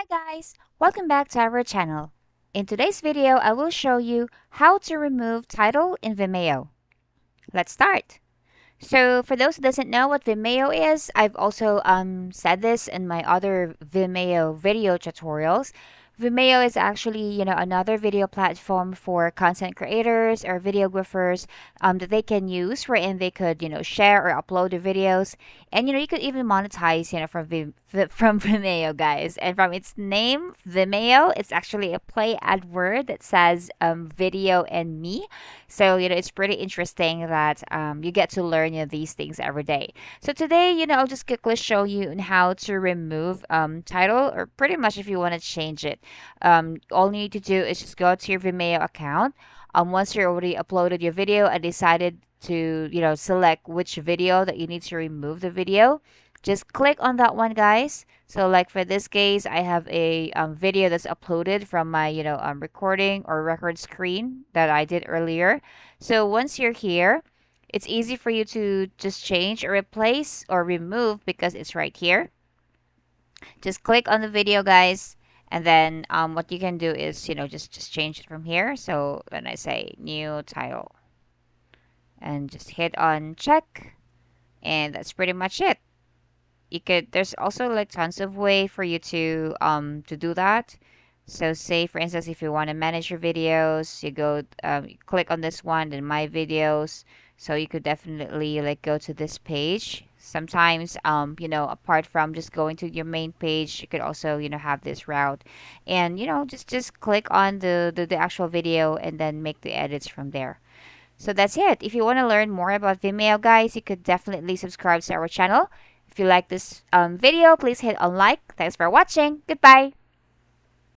Hi guys, welcome back to our channel. In today's video, I will show you how to remove title in Vimeo. Let's start. So for those who doesn't know what Vimeo is, I've also um, said this in my other Vimeo video tutorials. Vimeo is actually, you know, another video platform for content creators or videographers um, that they can use wherein they could, you know, share or upload their videos. And, you know, you could even monetize, you know, from, from Vimeo, guys. And from its name, Vimeo, it's actually a play ad word that says um, video and me. So, you know, it's pretty interesting that um, you get to learn, you know, these things every day. So today, you know, I'll just quickly show you how to remove um, title or pretty much if you want to change it. Um, all you need to do is just go to your Vimeo account. Once you already uploaded your video and decided to, you know, select which video that you need to remove the video, just click on that one, guys. So like for this case, I have a um, video that's uploaded from my, you know, um, recording or record screen that I did earlier. So once you're here, it's easy for you to just change or replace or remove because it's right here. Just click on the video, guys and then um, what you can do is, you know, just, just change it from here. So when I say new title and just hit on check and that's pretty much it. You could, there's also like tons of way for you to, um, to do that. So say for instance, if you want to manage your videos, you go, um, you click on this one, then my videos. So you could definitely like go to this page. Sometimes um you know apart from just going to your main page you could also you know have this route. And you know just just click on the the, the actual video and then make the edits from there. So that's it. If you want to learn more about vimeo guys you could definitely subscribe to our channel if you like this um, video please hit on like. Thanks for watching. Goodbye